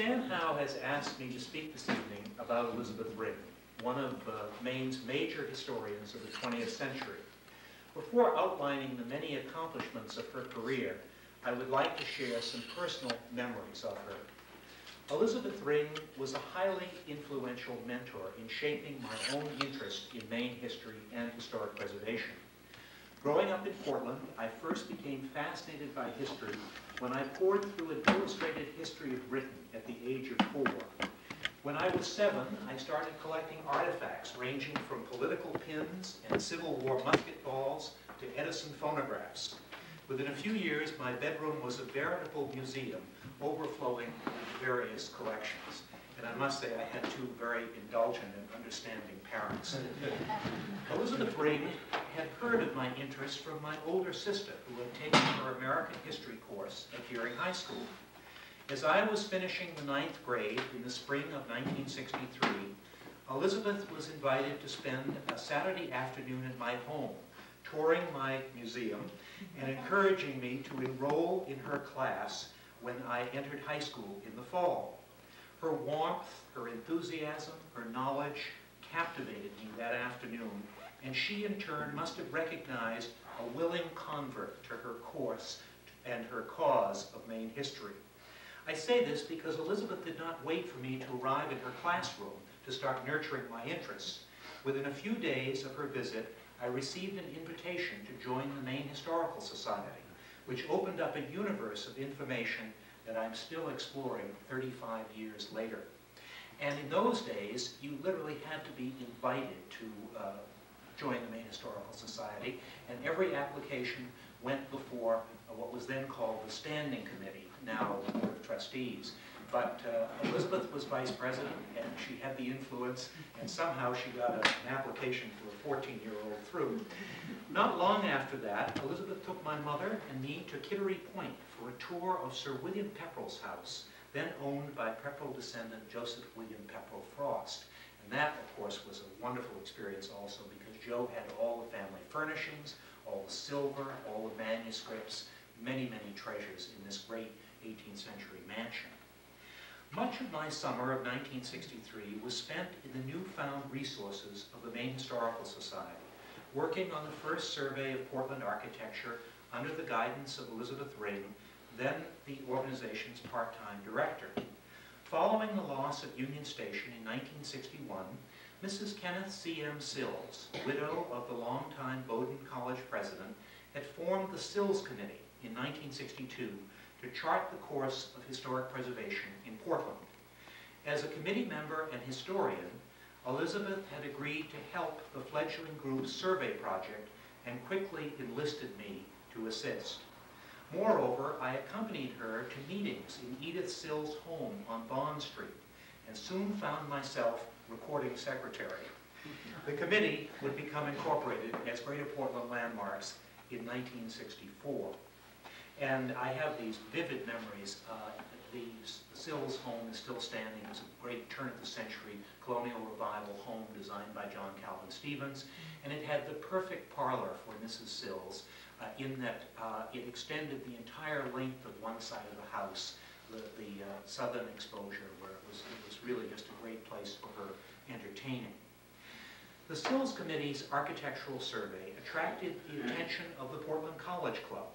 Stan Howe has asked me to speak this evening about Elizabeth Ring, one of uh, Maine's major historians of the 20th century. Before outlining the many accomplishments of her career, I would like to share some personal memories of her. Elizabeth Ring was a highly influential mentor in shaping my own interest in Maine history and historic preservation. Growing up in Portland, I first became fascinated by history when I pored through an illustrated history of Britain at the age of four. When I was seven, I started collecting artifacts ranging from political pins and Civil War musket balls to Edison phonographs. Within a few years, my bedroom was a veritable museum overflowing with various collections. And I must say I had two very indulgent and understanding parents. Elizabeth Ring had heard of my interest from my older sister, who had taken her American history course at Deering High School. As I was finishing the ninth grade in the spring of 1963, Elizabeth was invited to spend a Saturday afternoon at my home, touring my museum and encouraging me to enroll in her class when I entered high school in the fall. Her warmth, her enthusiasm, her knowledge captivated me that afternoon, and she in turn must have recognized a willing convert to her course and her cause of Maine history. I say this because Elizabeth did not wait for me to arrive in her classroom to start nurturing my interests. Within a few days of her visit, I received an invitation to join the Maine Historical Society, which opened up a universe of information that I'm still exploring 35 years later. And in those days, you literally had to be invited to uh, join the Maine Historical Society, and every application went before what was then called the Standing Committee, now the Board of Trustees. But uh, Elizabeth was vice president, and she had the influence, and somehow she got a, an application for a 14-year-old through. Not long after that, Elizabeth took my mother and me to Kittery Point for a tour of Sir William Pepperell's house, then owned by Pepperell descendant Joseph William Pepperell Frost. And that, of course, was a wonderful experience also because Joe had all the family furnishings, all the silver, all the manuscripts, many, many treasures in this great 18th century mansion. Much of my summer of 1963 was spent in the newfound resources of the Maine Historical Society, working on the first survey of Portland architecture under the guidance of Elizabeth Ring, then the organization's part-time director. Following the loss of Union Station in 1961, Mrs. Kenneth C.M. Sills, widow of the longtime Bowdoin College president, had formed the Sills Committee in 1962 to chart the course of historic preservation in Portland. As a committee member and historian, Elizabeth had agreed to help the fledgling group's survey project and quickly enlisted me to assist. Moreover, I accompanied her to meetings in Edith Sills' home on Bond Street and soon found myself recording secretary. The committee would become incorporated as Greater Portland Landmarks in 1964. And I have these vivid memories. Uh, the Sills home is still standing. It was a great turn-of-the-century colonial revival home designed by John Calvin Stevens. And it had the perfect parlor for Mrs. Sills uh, in that uh, it extended the entire length of one side of the house, the, the uh, southern exposure, where it was, it was really just a great place for her entertaining. The Sills Committee's architectural survey attracted the attention of the Portland College Club,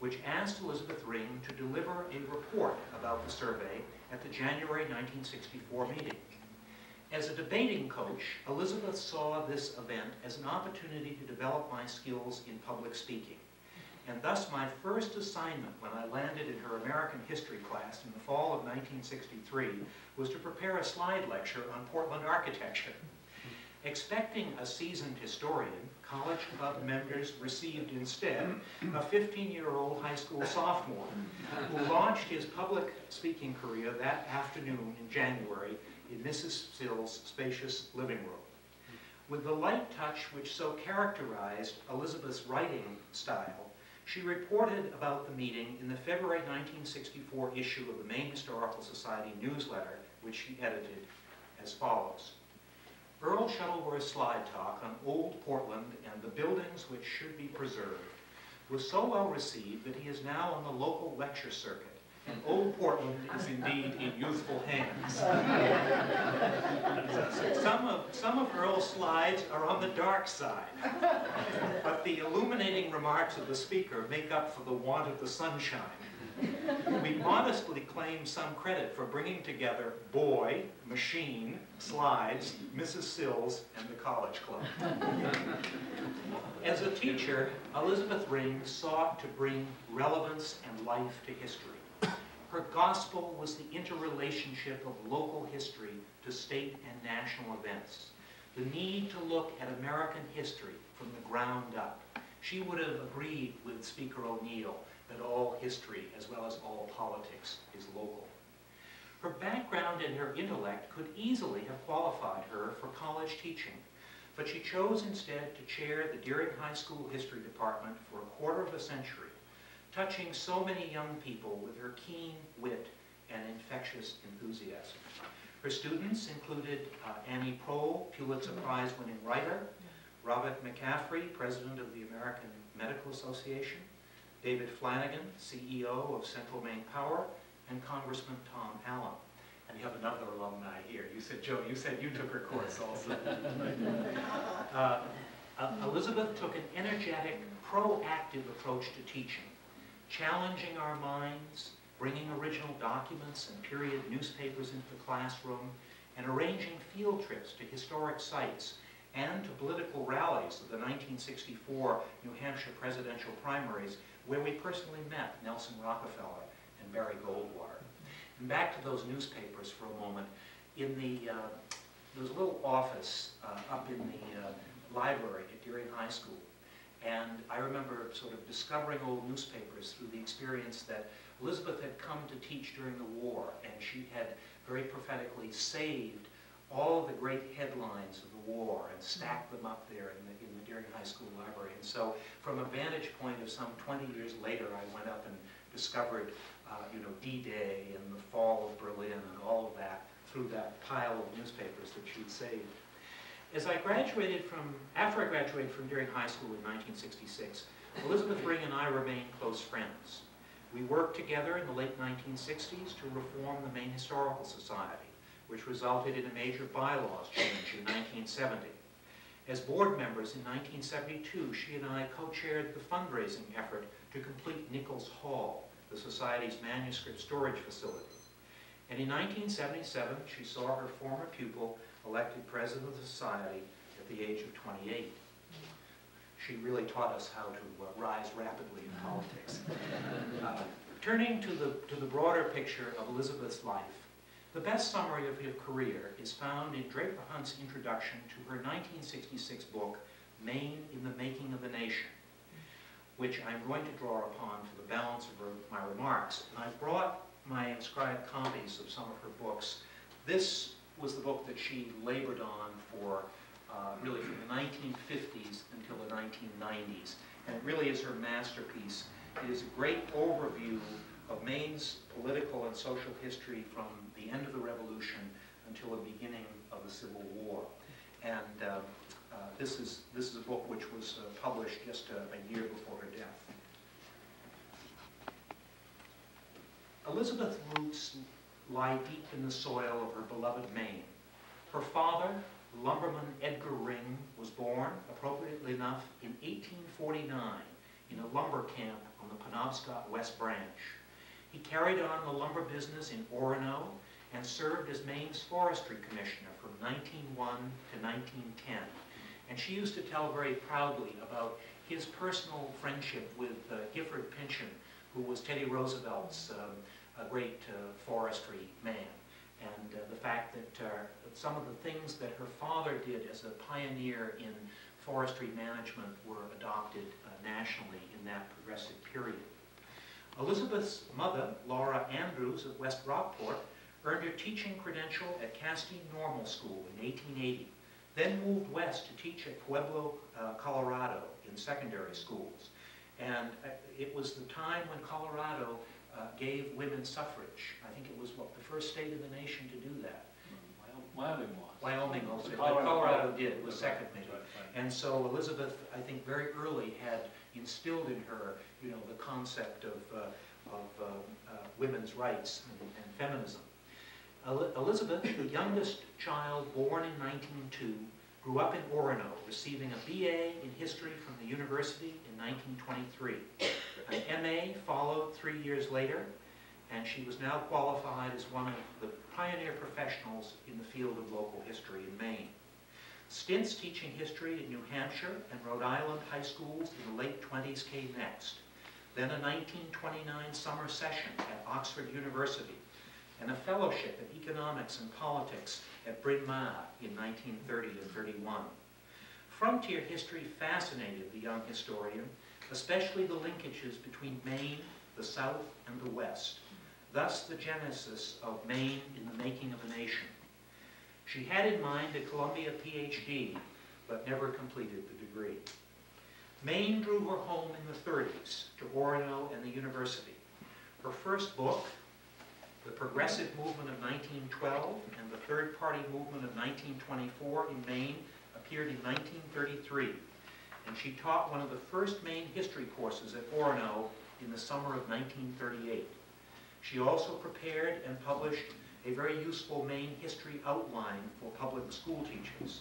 which asked Elizabeth Ring to deliver a report about the survey at the January 1964 meeting. As a debating coach, Elizabeth saw this event as an opportunity to develop my skills in public speaking. And thus my first assignment when I landed in her American history class in the fall of 1963 was to prepare a slide lecture on Portland architecture. Expecting a seasoned historian, college club members received instead a 15-year-old high school sophomore who launched his public speaking career that afternoon in January in Mrs. Sills' spacious living room. With the light touch which so characterized Elizabeth's writing style, she reported about the meeting in the February 1964 issue of the Maine Historical Society newsletter, which she edited as follows. Earl Shettleworth's slide talk on Old Portland and the buildings which should be preserved was so well received that he is now on the local lecture circuit and Old Portland is indeed in youthful hands. some, of, some of old slides are on the dark side, but the illuminating remarks of the speaker make up for the want of the sunshine. We modestly claim some credit for bringing together boy, machine, slides, Mrs. Sills, and the College Club. As a teacher, Elizabeth Ring sought to bring relevance and life to history. Her gospel was the interrelationship of local history to state and national events. The need to look at American history from the ground up. She would have agreed with Speaker O'Neill that all history, as well as all politics, is local. Her background and her intellect could easily have qualified her for college teaching, but she chose instead to chair the Deering High School History Department for a quarter of a century touching so many young people with her keen wit and infectious enthusiasm. Her students included uh, Annie Proulx, Pulitzer Prize winning writer, Robert McCaffrey, president of the American Medical Association, David Flanagan, CEO of Central Maine Power, and Congressman Tom Allen. And you have another alumni here. You said, Joe, you said you took her course also. uh, uh, Elizabeth took an energetic, proactive approach to teaching challenging our minds, bringing original documents and period newspapers into the classroom, and arranging field trips to historic sites and to political rallies of the 1964 New Hampshire presidential primaries where we personally met Nelson Rockefeller and Barry Goldwater. And back to those newspapers for a moment. In the, uh, there was a little office uh, up in the uh, library at Deering High School and I remember sort of discovering old newspapers through the experience that Elizabeth had come to teach during the war, and she had very prophetically saved all the great headlines of the war and stacked them up there in the, in the Deering High School library. And so from a vantage point of some 20 years later, I went up and discovered, uh, you know, D-Day and the fall of Berlin and all of that through that pile of newspapers that she'd saved. As I graduated from, after I graduated from Deering High School in 1966, Elizabeth Ring and I remained close friends. We worked together in the late 1960s to reform the Maine Historical Society, which resulted in a major bylaws change in 1970. As board members in 1972, she and I co-chaired the fundraising effort to complete Nichols Hall, the Society's manuscript storage facility. And in 1977, she saw her former pupil elected president of the society at the age of 28. She really taught us how to uh, rise rapidly in politics. Uh, turning to the, to the broader picture of Elizabeth's life, the best summary of her career is found in Draper Hunt's introduction to her 1966 book, Maine in the Making of a Nation, which I'm going to draw upon for the balance of my remarks. And I've brought my inscribed copies of some of her books. This was the book that she labored on for uh, really from the 1950s until the 1990s. And it really is her masterpiece. It is a great overview of Maine's political and social history from the end of the Revolution until the beginning of the Civil War. And uh, uh, this, is, this is a book which was uh, published just a, a year before her death. Elizabeth's roots lie deep in the soil of her beloved Maine. Her father, lumberman Edgar Ring, was born, appropriately enough, in 1849 in a lumber camp on the Penobscot West Branch. He carried on the lumber business in Orono and served as Maine's forestry commissioner from 1901 to 1910. And she used to tell very proudly about his personal friendship with uh, Gifford Pinchot, who was Teddy Roosevelt's um, great uh, forestry man. And uh, the fact uh, that some of the things that her father did as a pioneer in forestry management were adopted nationally in that progressive period. Elizabeth's mother, Laura Andrews of West Rockport, earned her teaching credential at Castine Normal School in 1880, then moved west to teach at Pueblo, uh, Colorado in secondary schools. And uh, it was the time when Colorado uh, gave women suffrage. I think it was, what, the first state in the nation to do that. Wyoming was. Wyoming also, Colorado, Colorado did, was second maybe. And so Elizabeth, I think very early had instilled in her, you know, the concept of uh, of uh, uh, women's rights and, and feminism. El Elizabeth, the youngest child born in 1902, grew up in Orono, receiving a BA in history from the university in 1923. An MA followed three years later, and she was now qualified as one of the pioneer professionals in the field of local history in Maine. Stints teaching history in New Hampshire and Rhode Island high schools in the late 20s came next. Then a 1929 summer session at Oxford University, and a fellowship in economics and politics at Bryn Mawr in 1930 and 31. Frontier history fascinated the young historian, especially the linkages between Maine, the South, and the West, thus the genesis of Maine in the making. She had in mind a Columbia PhD, but never completed the degree. Maine drew her home in the 30s to Orono and the university. Her first book, The Progressive Movement of 1912 and the Third Party Movement of 1924 in Maine, appeared in 1933, and she taught one of the first Maine history courses at Orono in the summer of 1938. She also prepared and published a very useful Maine history outline for public school teachers.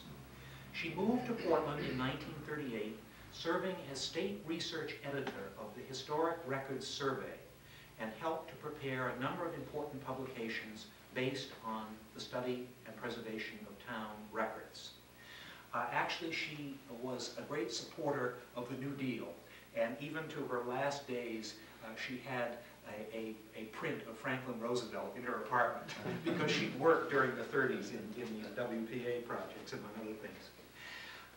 She moved to Portland in 1938, serving as state research editor of the Historic Records Survey, and helped to prepare a number of important publications based on the study and preservation of town records. Uh, actually, she was a great supporter of the New Deal, and even to her last days, uh, she had a, a, a, print of Franklin Roosevelt in her apartment because she worked during the 30s in, in the WPA projects, among other things.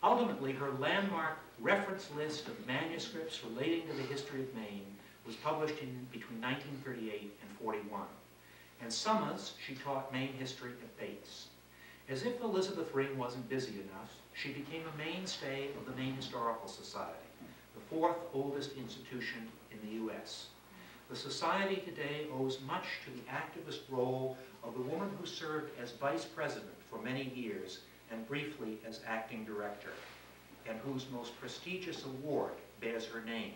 Ultimately, her landmark reference list of manuscripts relating to the history of Maine was published in between 1938 and 41. And summers, she taught Maine history at Bates. As if Elizabeth Ring wasn't busy enough, she became a mainstay of the Maine Historical Society, the fourth oldest institution in the U.S. The Society today owes much to the activist role of the woman who served as vice president for many years and briefly as acting director, and whose most prestigious award bears her name.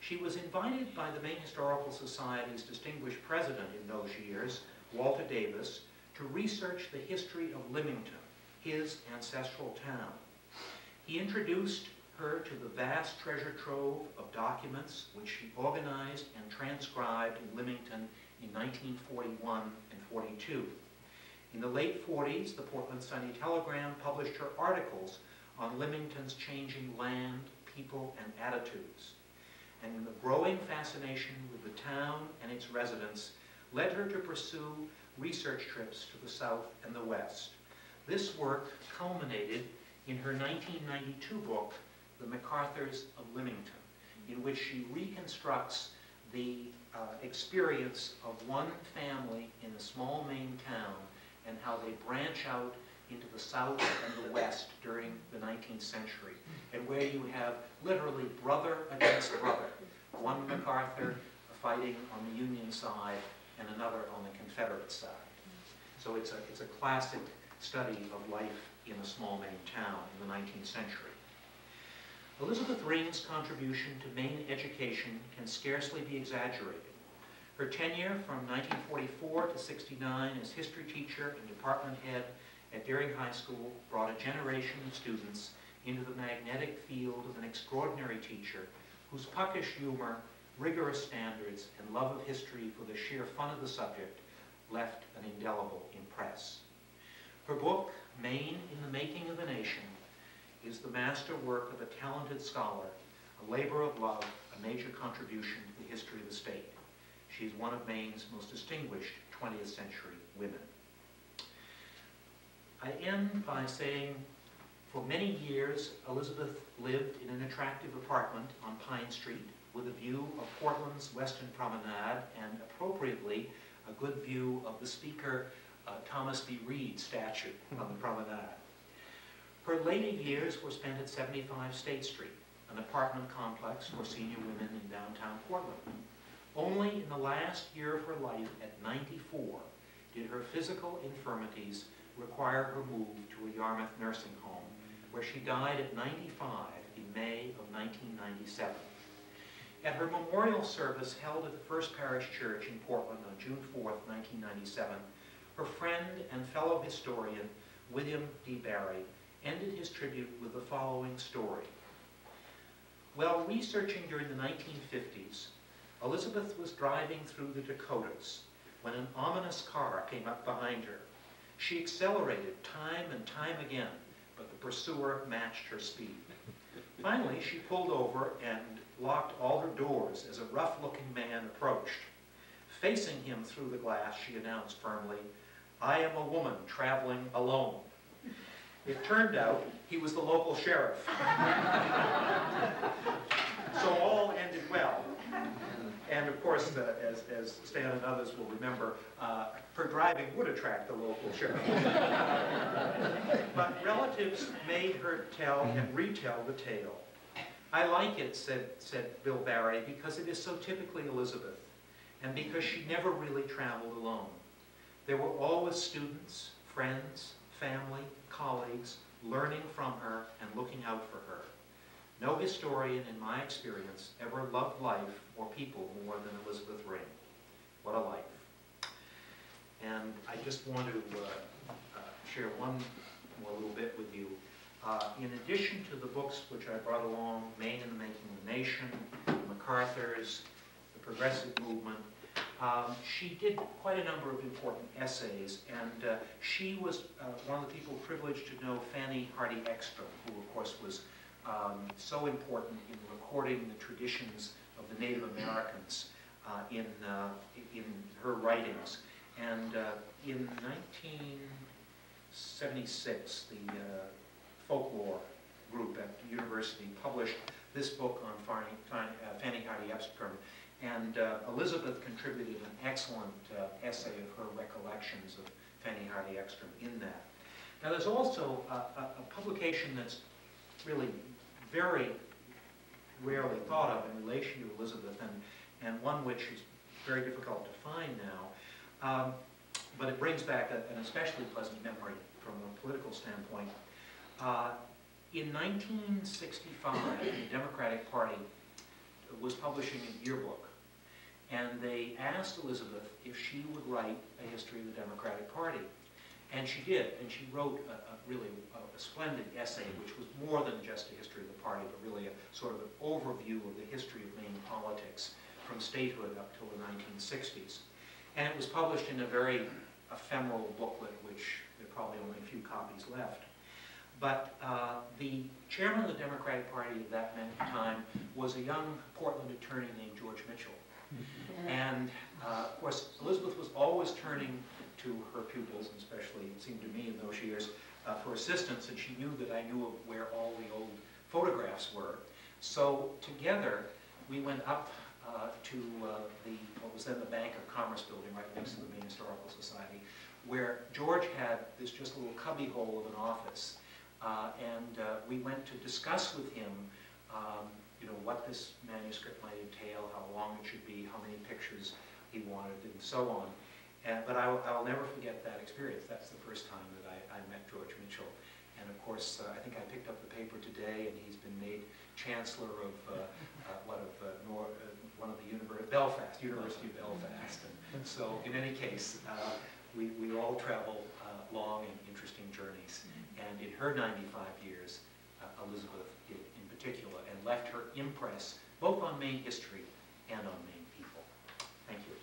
She was invited by the Maine Historical Society's distinguished president in those years, Walter Davis, to research the history of Limington, his ancestral town. He introduced her to the vast treasure trove of documents which she organized and transcribed in Limington in 1941 and 42. In the late 40s, the Portland Sunday Telegram published her articles on Limington's changing land, people, and attitudes. And the growing fascination with the town and its residents led her to pursue research trips to the South and the West. This work culminated in her 1992 book, The MacArthurs of Limington, in which she reconstructs the uh, experience of one family in a small Maine town and how they branch out into the South and the West during the 19th century, and where you have literally brother against brother, one MacArthur fighting on the Union side and another on the Confederate side. So it's a, it's a classic study of life in a small Maine town in the 19th century. Elizabeth Ring's contribution to Maine education can scarcely be exaggerated. Her tenure from 1944 to 69 as history teacher and department head at Deering High School brought a generation of students into the magnetic field of an extraordinary teacher whose puckish humor, rigorous standards, and love of history for the sheer fun of the subject left an indelible impress. Her book, Maine in the Making of a Nation, is the master work of a talented scholar, a labor of love, a major contribution to the history of the state. She is one of Maine's most distinguished 20th century women. I end by saying, for many years, Elizabeth lived in an attractive apartment on Pine Street with a view of Portland's Western Promenade and, appropriately, a good view of the Speaker uh, Thomas B. Reed statue on the promenade. Her later years were spent at 75 State Street, an apartment complex for senior women in downtown Portland. Only in the last year of her life at 94 did her physical infirmities require her move to a Yarmouth nursing home, where she died at 95 in May of 1997. At her memorial service held at the First Parish Church in Portland on June 4th, 1997, her friend and fellow historian, William D. Barry, ended his tribute with the following story. While researching during the 1950s, Elizabeth was driving through the Dakotas when an ominous car came up behind her. She accelerated time and time again, but the pursuer matched her speed. Finally, she pulled over and locked all her doors as a rough-looking man approached. Facing him through the glass, she announced firmly, I am a woman traveling alone. It turned out he was the local sheriff. so all ended well. And of course, uh, as, as Stan and others will remember, uh, her driving would attract the local sheriff. but relatives made her tell and retell the tale. I like it, said, said Bill Barry, because it is so typically Elizabeth, and because she never really traveled alone. There were always students, friends, family, colleagues, learning from her and looking out for her. No historian, in my experience, ever loved life or people more than Elizabeth Ring. What a life. And I just want to uh, uh, share one more little bit with you. Uh, in addition to the books which I brought along, Maine in the Making of the Nation, MacArthur's, The Progressive Movement, um, she did quite a number of important essays, and uh, she was uh, one of the people privileged to know Fanny Hardy Eckstorm, who of course was um, so important in recording the traditions of the Native Americans uh, in, uh, in her writings. And uh, in 1976, the uh, folklore group at the university published this book on Fanny, Fanny Hardy Eckstorm. And uh, Elizabeth contributed an excellent uh, essay of her recollections of Fanny Hardy Eckstorm in that. Now there's also a, a, a publication that's really very rarely thought of in relation to Elizabeth, and, and one which is very difficult to find now. Um, but it brings back a, an especially pleasant memory from a political standpoint. Uh, in 1965, the Democratic Party was publishing a yearbook, and they asked Elizabeth if she would write a history of the Democratic Party. And she did, and she wrote a, a really a, a, splendid essay, which was more than just a history of the party, but really a sort of an overview of the history of Maine politics from statehood up till the 1960s. And it was published in a very ephemeral booklet, which there are probably only a few copies left. But uh, the chairman of the Democratic Party at that time was a young Portland attorney named George Mitchell. And uh, of course, Elizabeth was always turning to her pupils, and especially it seemed to me in those years, uh, for assistance, and she knew that I knew of where all the old photographs were. So together, we went up uh, to uh, the, what was then the Bank of Commerce building right next to the Maine Historical Society, where George had this just little cubbyhole of an office. Uh, and uh, we went to discuss with him um, you know, what this manuscript might entail, how long it should be, how many pictures he wanted, and so on. And, but I will, I will never forget that experience. That's the first time that I, I met George Mitchell. And of course, uh, I think I picked up the paper today, and he's been made chancellor of uh, uh, what of uh, Nor uh, one of the university Belfast, University of Belfast. And so, in any case, uh, we we all travel long and interesting journeys. And in her 95 years, Elizabeth particular, and left her impress both on Maine history and on Maine people. Thank you.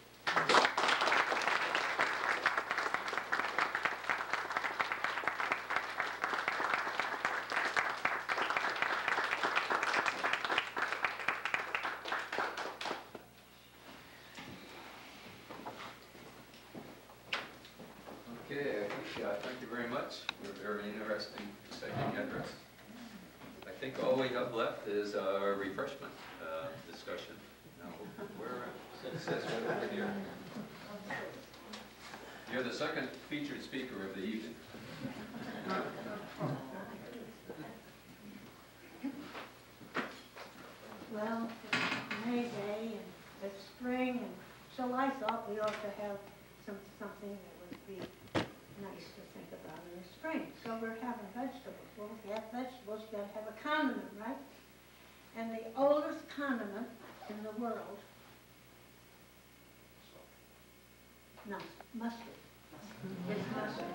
Okay, uh, thank you very much for a very interesting second address. I think all we have left is our refreshment uh, discussion. Now, where, over here. You're the second featured speaker of the evening. Well, May Day and it's spring, and so I thought we ought to have some, something that would be nice to think about in the spring. So we're having vegetables. Well, if you have vegetables, you gotta have a condiment, right? And the oldest condiment in the world. No, mustard. It's mustard.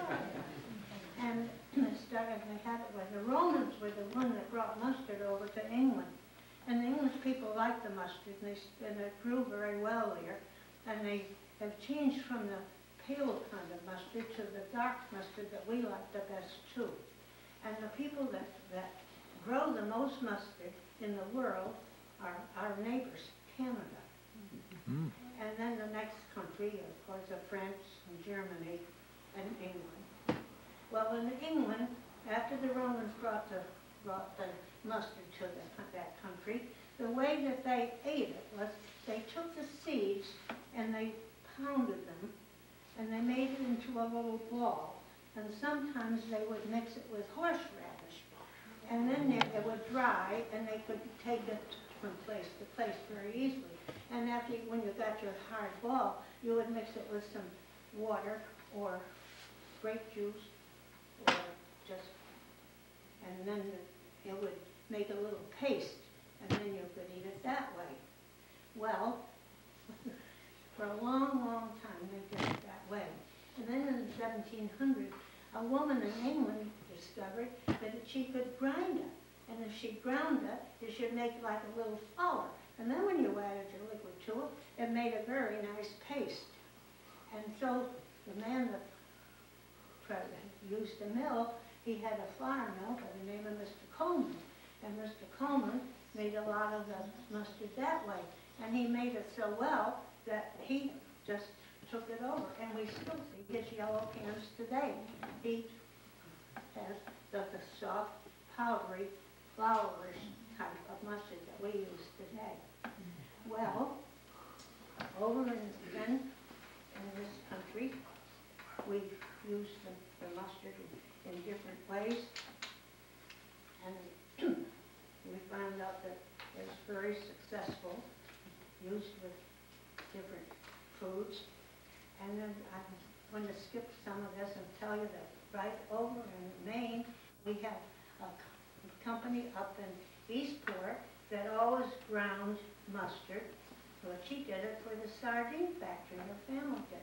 And it started, they had it, well, the Romans were the one that brought mustard over to England. And the English people liked the mustard, and they, and it grew very well there. And they have changed from the pale kind of mustard to the dark mustard that we like the best too. And the people that, that grow the most mustard in the world are our neighbors, Canada. Mm. And then the next country, of course, are France and Germany and England. Well, in England, after the Romans brought the, brought the mustard to the, that country, the way that they ate it was they took the seeds and they pounded them and they made it into a little ball. And sometimes they would mix it with horseradish. And then it would dry and they could take it from place to place very easily. And after, you- when you got your hard ball, you would mix it with some water or grape juice or just, and then it would make a little paste, and then you could eat it that way. Well, for a long, long time, they did it that way. And then in the seventeen hundreds, a woman in England discovered that she could grind it. And if she ground it, it should make like a little flour. And then when you added your liquid to it, it made a very nice paste. And so the man that tried to the mill, he had a flour mill by the name of Mr. Colman. And Mr. Colman made a lot of the mustard that way. And he made it so well that he just took it over. And we still see his yellow cans today. He has the, the soft, powdery, flourish type of mustard that we use today. Well, over in, then, in this country, we use the, the mustard in, in different ways. And we found out that it's very successful, used with different foods. And then I'm going to skip some of this and tell you that right over in Maine, we have a company up in Eastport that always ground mustard. But she did it for the sardine factory, her family did.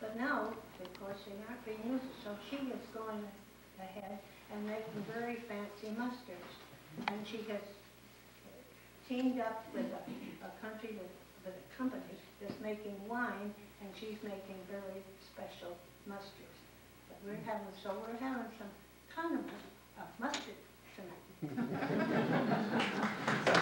But now, of course, they aren't being used, so she is going ahead and making very fancy mustards. And she has teamed up with a, a country, with, with a company that's making wine, and she's making very special mustards we're having, so we're having some kind of mustard tonight.